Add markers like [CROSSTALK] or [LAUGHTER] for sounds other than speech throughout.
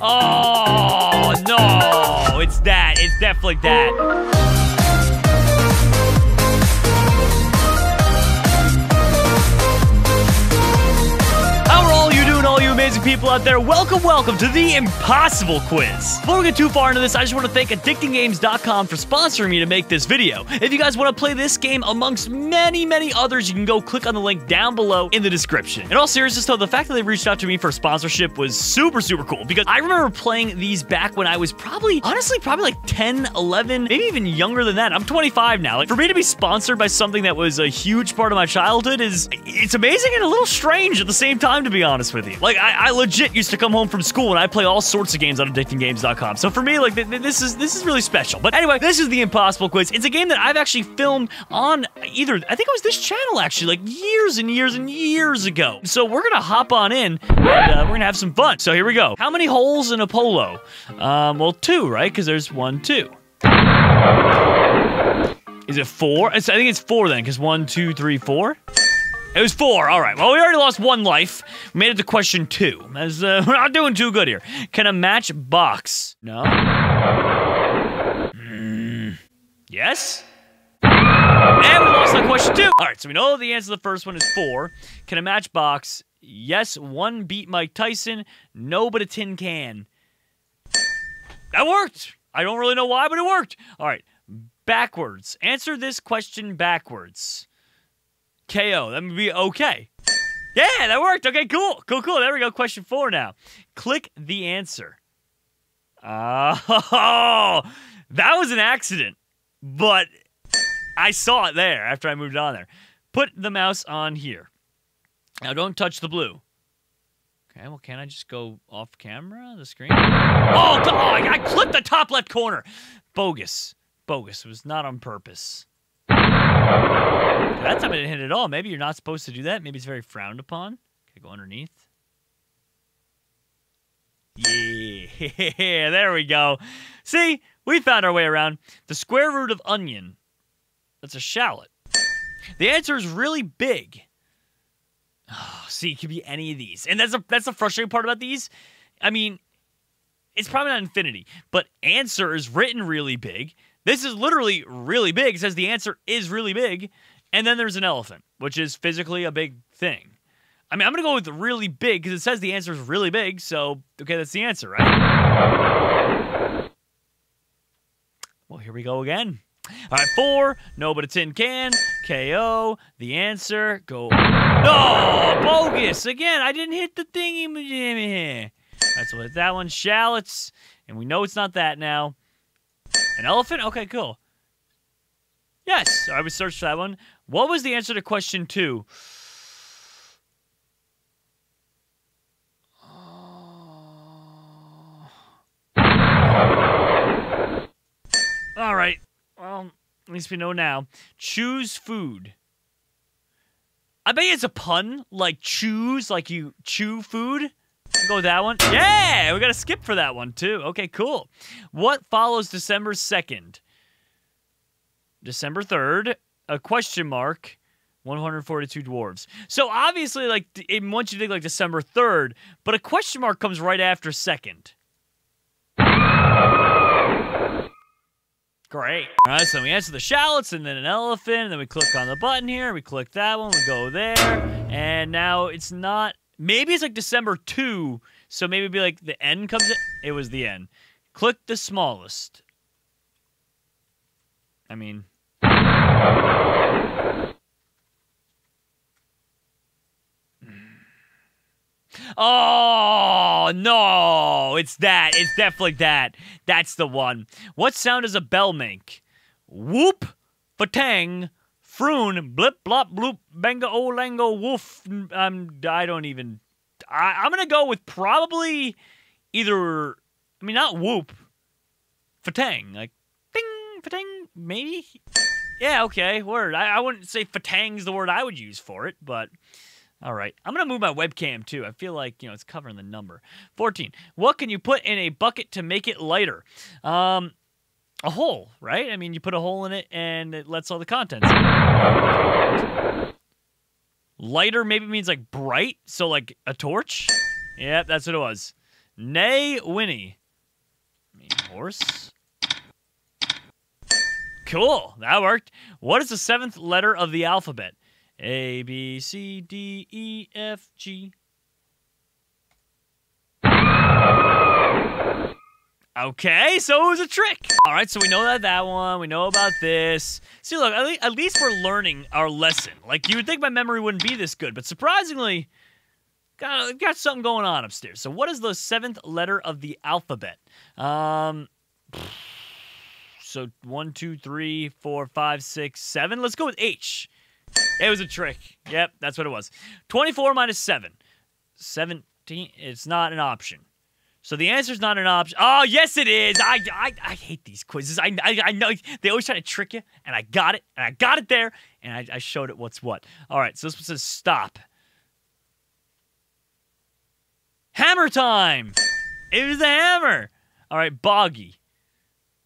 Oh, no. It's that. It's definitely that. People out there? Welcome, welcome to the Impossible Quiz. Before we get too far into this, I just want to thank AddictingGames.com for sponsoring me to make this video. If you guys want to play this game amongst many, many others, you can go click on the link down below in the description. In all seriousness, though, the fact that they reached out to me for sponsorship was super, super cool because I remember playing these back when I was probably, honestly, probably like 10, 11, maybe even younger than that. I'm 25 now. Like, for me to be sponsored by something that was a huge part of my childhood is, it's amazing and a little strange at the same time, to be honest with you. Like, I, I legit used to come home from school and I play all sorts of games on addictinggames.com. So for me, like, th- th- this is this is really special. But anyway, this is the Impossible Quiz. It's a game that I've actually filmed on either, I think it was this channel actually, like years and years and years ago. So we're gonna hop on in and uh, we're gonna have some fun. So here we go. How many holes in a polo? Um, well, two, right? Because there's one, two. Is it four? I think it's four then, because one, two, three, four. It was four. All right. Well, we already lost one life. We made it to question two. As, uh, [LAUGHS] we're not doing too good here. Can a match box? No. Mm, yes. And we lost on question two. All right. So we know the answer to the first one is four. Can a match box? Yes. One beat Mike Tyson. No, but a tin can. That worked. I don't really know why, but it worked. All right. Backwards. Answer this question backwards. KO. That would be okay. Yeah, that worked. Okay, cool. Cool, cool. There we go. Question four now. Click the answer. Oh, [LAUGHS] that was an accident, but I saw it there after I moved on there. Put the mouse on here. Now don't touch the blue. Okay, well, can I just go off camera, the screen? Oh, oh I, clicked the top left corner. Bogus. Bogus. It was not on purpose. That time I didn't hit it at all. Maybe you're not supposed to do that. Maybe it's very frowned upon. Okay, go underneath. Yeah, [LAUGHS] there we go. See, we found our way around. The square root of onion. That's a shallot. The answer is really big. Oh, see, it could be any of these, and that's a, that's the frustrating part about these. I mean, it's probably not infinity, but answer is written really big. This is literally really big. It says the answer is really big. And then there's an elephant, which is physically a big thing. I mean, I'm going to go with really big because it says the answer is really big. So, okay, that's the answer, right? Well, here we go again. All right, four. No, but a tin can. KO. The answer. Go. No, bogus. Again, I didn't hit the thingy. That's what that one. Shallots. And we know it's not that now. An elephant? Okay, cool. Yes, I would search for that one. What was the answer to question two? Uh, all right. Well, at least we know now. Choose food. I bet it's a pun, like choose, like you chew food. Go that one. Yeah, we got to skip for that one too. Okay, cool. What follows December 2nd? December 3rd, a question mark, 142 dwarves. So obviously, like, it wants you think like December 3rd, but a question mark comes right after 2nd. Great. All right, so we answer the shallots and then an elephant, and then we click on the button here. We click that one, we go there, and now it's not. Maybe it's like December 2, so maybe be like the N comes in. It was the N. Click the smallest. I mean. Oh, no. It's that. It's definitely that. That's the one. What sound does a bell make? Whoop, fatang, froon, blip, blop, bloop, banga, olango, woof. Um, I don't even. I, I'm going to go with probably either. I mean, not whoop, fatang. Like, ding, fatang, maybe? Yeah, okay, word. I, I wouldn't say fatang's the word I would use for it, but. All right. I'm going to move my webcam too. I feel like, you know, it's covering the number. 14. What can you put in a bucket to make it lighter? Um, a hole, right? I mean, you put a hole in it and it lets all the contents out. Lighter maybe means like bright, so like a torch? Yeah, that's what it was. Nay, Winnie. I mean, horse. Cool, that worked. What is the seventh letter of the alphabet? A, B, C, D, E, F, G. Okay, so it was a trick. All right, so we know that that one. We know about this. See, look, at le- at least we're learning our lesson. Like, you would think my memory wouldn't be this good, but surprisingly, got, got something going on upstairs. So what is the seventh letter of the alphabet? Um, [SIGHS] so one, two, three, four, five, six, seven. Let's go with H. It was a trick. Yep, that's what it was. 24 minus 7. 17. It's not an option. So the answer is not an option. Oh, yes, it is. I, I, I hate these quizzes. I, I, I know they always try to trick you, and I got it, and I got it there, and I, I showed it what's what. All right, so this one says stop. Hammer time. It was the hammer. All right, boggy.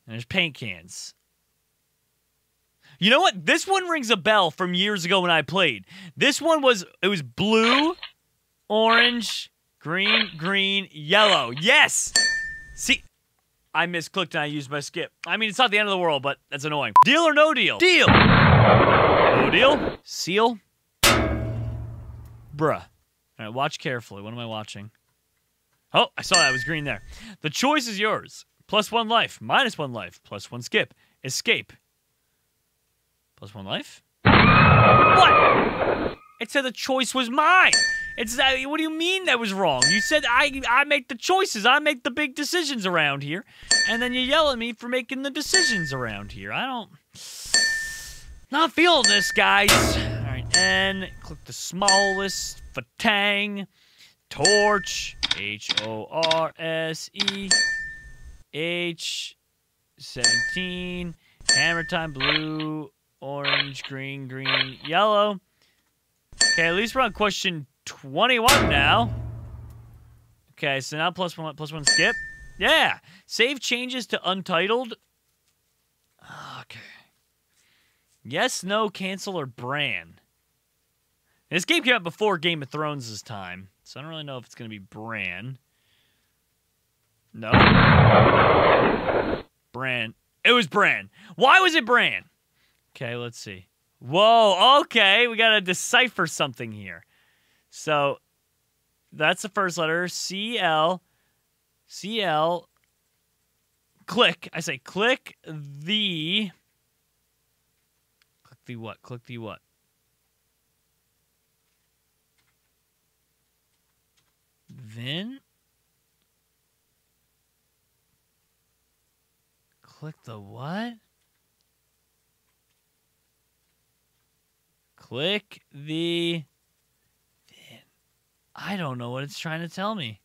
And there's paint cans. You know what? This one rings a bell from years ago when I played. This one was it was blue, orange, green, green, yellow. Yes. See, I misclicked and I used my skip. I mean, it's not the end of the world, but that's annoying. Deal or no deal? Deal. No deal. Seal. Bruh. All right, watch carefully. What am I watching? Oh, I saw that. It was green there. The choice is yours. Plus one life, minus one life, plus one skip. Escape. Plus one life? What? It said the choice was mine. It's that. What do you mean that was wrong? You said I I make the choices. I make the big decisions around here, and then you yell at me for making the decisions around here. I don't. Not feeling this, guys. All right, N. Click the smallest. Fatang. Torch. H O R S E. H. 17. Hammer time. Blue orange, green, green, yellow. Okay, at least we're on question 21 now. Okay, so now plus one, plus one skip. Yeah, save changes to untitled. Okay. Yes, no, cancel, or Bran. This game came out before Game of Thrones' this time, so I don't really know if it's going to be Bran. No. Bran. It was Bran. Why was it Bran? Okay, let's see. Whoa, okay, we got to decipher something here. So that's the first letter C L C L click. I say click the click the what? Click the what? Then click the what? Click the. I don't know what it's trying to tell me.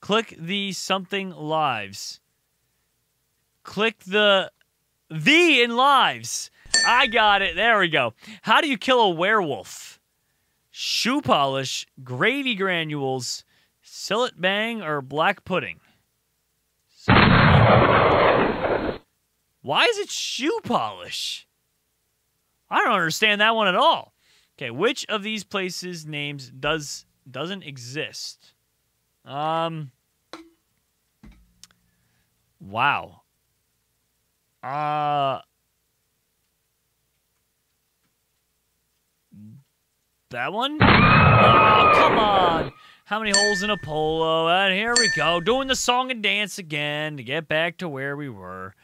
Click the something lives. Click the the in lives. I got it. There we go. How do you kill a werewolf? Shoe polish, gravy granules, sillet bang, or black pudding? Why is it shoe polish? I don't understand that one at all. Okay, which of these places names does doesn't exist? Um Wow. Uh That one? Oh, come on. How many holes in a polo? And here we go, doing the song and dance again to get back to where we were.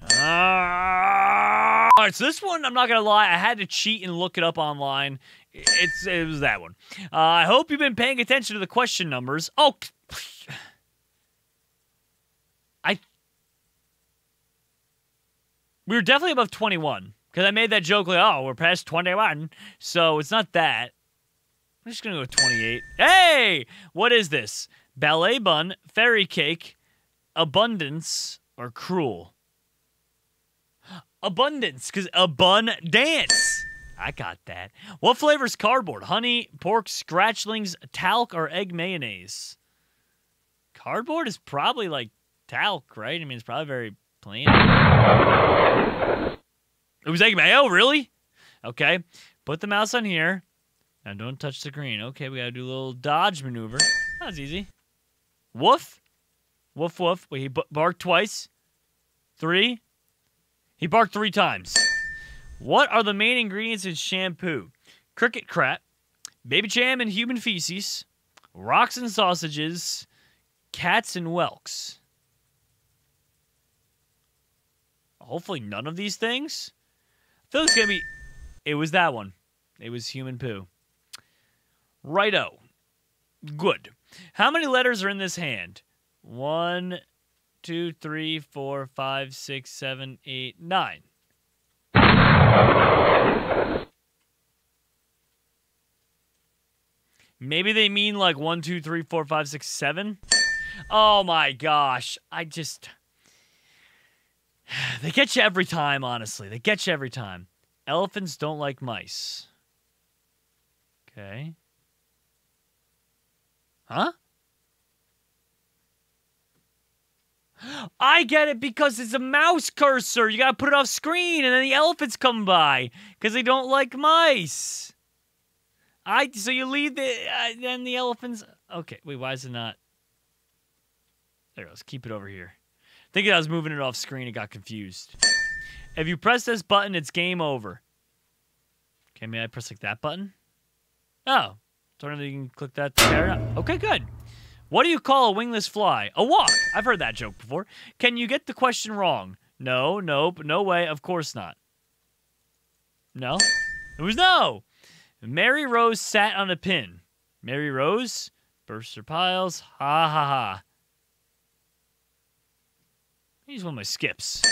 Uh, all right, so this one, I'm not gonna lie, I had to cheat and look it up online. It's it was that one. Uh, I hope you've been paying attention to the question numbers. Oh, I we were definitely above 21 because I made that joke like, oh, we're past 21, so it's not that. I'm just gonna go with 28. Hey, what is this? Ballet bun, fairy cake, abundance, or cruel? Abundance because a bun dance. I got that. What flavor's cardboard? Honey, pork, scratchlings, talc, or egg mayonnaise? Cardboard is probably like talc, right? I mean, it's probably very plain. It was egg mayo, really? Okay. Put the mouse on here. Now don't touch the green. Okay, we gotta do a little dodge maneuver. That's easy. Woof. Woof, woof. Wait, he barked twice. Three. He barked three times. What are the main ingredients in shampoo? Cricket crap, baby jam and human feces, rocks and sausages, cats and whelks. Hopefully, none of these things. It's gonna be. It was that one. It was human poo. Righto. Good. How many letters are in this hand? One, two, three, four, five, six, seven, eight, nine. Maybe they mean like one, two, three, four, five, six, seven. Oh my gosh. I just. [SIGHS] They get you every time, honestly. They get you every time. Elephants don't like mice. Okay. Huh? I get it because it's a mouse cursor. You gotta put it off screen, and then the elephants come by because they don't like mice. I so you leave the uh, then the elephants. Okay, wait, why is it not? There it goes. Keep it over here. Thinking I was moving it off screen, it got confused. If you press this button, it's game over. Okay, may I press like that button? Oh, so you can click that. Okay, good. What do you call a wingless fly? A walk. I've heard that joke before. Can you get the question wrong? No, nope, no way. Of course not. No? It was no. Mary Rose sat on a pin. Mary Rose burst her piles. Ha ha ha. He's one of my skips.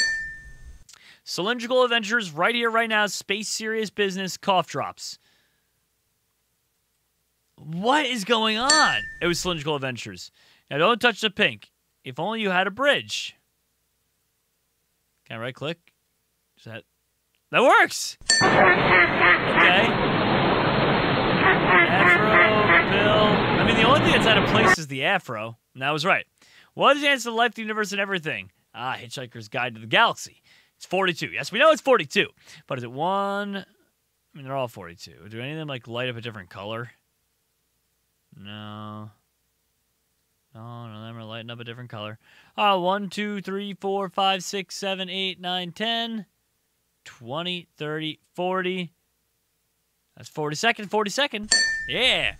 Cylindrical Adventures, right here, right now. Space Serious Business, cough drops. What is going on? It was Cylindrical Adventures. Now don't touch the pink. If only you had a bridge. Can I right click? Is that that works? Okay. Afro, Bill. I mean, the only thing that's out of place is the afro. And that was right. What is the answer to life, the universe, and everything? Ah, Hitchhiker's Guide to the Galaxy. It's 42. Yes, we know it's 42. But is it one? I mean, they're all 42. Do any of them like light up a different color? No. No, none of them are lighting up a different color. Ah, 1, 2, 3, 4, 5, 6, 7, 8, 9, 10, 20, 30, 40. That's 40 second, 40 second. Yeah.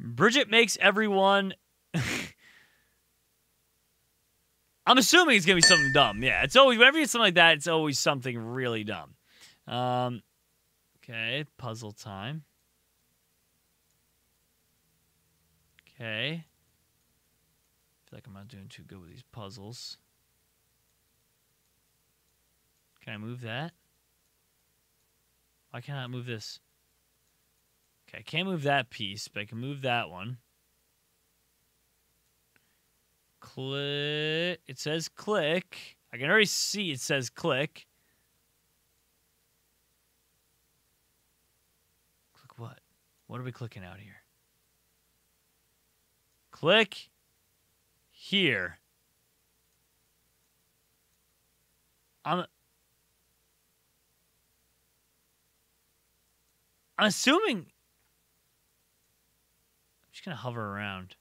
Bridget makes everyone. [LAUGHS] I'm assuming it's going to be something dumb. Yeah, it's always, whenever you get something like that, it's always something really dumb. Um, okay, puzzle time. Okay. I feel like I'm not doing too good with these puzzles. Can I move that? Why can't I move this? Okay, I can't move that piece, but I can move that one. Click. It says click. I can already see it says click. Click what? What are we clicking out here? Click here. I'm I'm assuming I'm just gonna hover around.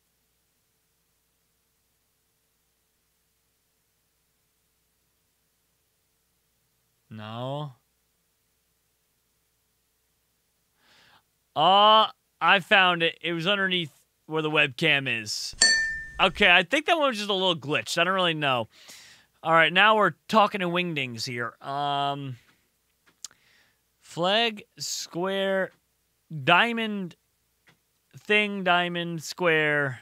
No. Uh, I found it. It was underneath where the webcam is. Okay, I think that one was just a little glitched. I don't really know. All right, now we're talking to wingdings here. Um, flag, square, diamond, thing, diamond, square.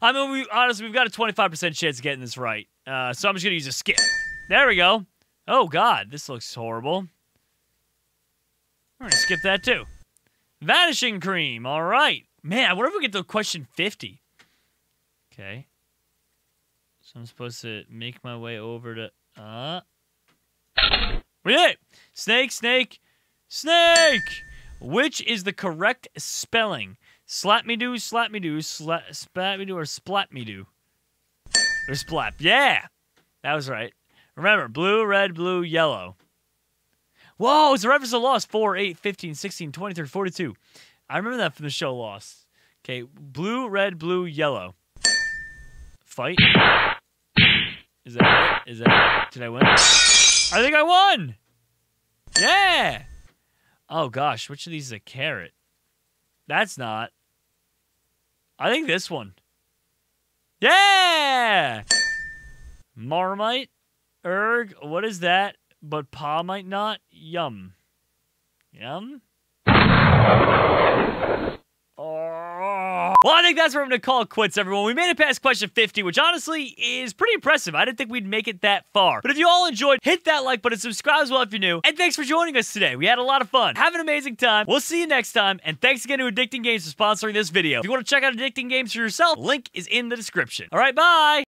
I mean, we honestly we've got a 25% chance of getting this right. Uh, so I'm just gonna use a skip. There we go. Oh God, this looks horrible. We're gonna skip that too. Vanishing cream. All right. Man, I wonder if we get to question 50. Okay. So I'm supposed to make my way over to. Uh. We did it! Snake, snake, snake! Which is the correct spelling? Slap me do, slap me do, slap, me do, or splat me do? Or splat. Yeah! That was right. Remember, blue, red, blue, yellow. Whoa, it's a reference to Lost 4, 8, 15, 16, 23, 42. I remember that from the show Lost. Okay, blue, red, blue, yellow. Fight. Is that it? Is that it? Did I win? I think I won. Yeah. Oh gosh, which of these is a carrot? That's not. I think this one. Yeah. Marmite, erg. What is that? But Pa might not. Yum. Yum. Oh. Well, I think that's where I'm going to call it quits, everyone. We made it past question 50, which honestly is pretty impressive. I didn't think we'd make it that far. But if you all enjoyed, hit that like button, subscribe as well if you're new. And thanks for joining us today. We had a lot of fun. Have an amazing time. We'll see you next time. And thanks again to Addicting Games for sponsoring this video. If you want to check out Addicting Games for yourself, link is in the description. All right, bye.